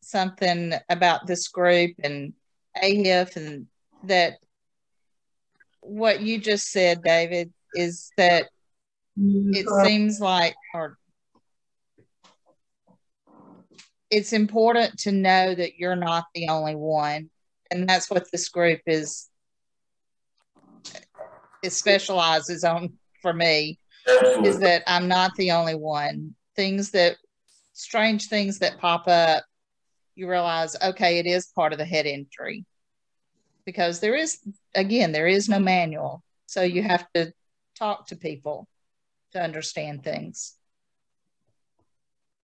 something about this group and AHIF and that what you just said, David, is that it mm-hmm. seems like or it's important to know that you're not the only one. And that's what this group is it specializes on for me is that I'm not the only one. Things that strange things that pop up, you realize, okay, it is part of the head injury. Because there is again, there is no manual. So you have to talk to people to understand things.